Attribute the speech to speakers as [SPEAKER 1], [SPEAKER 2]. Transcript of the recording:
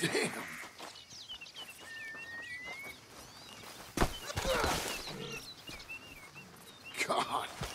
[SPEAKER 1] Damn! God.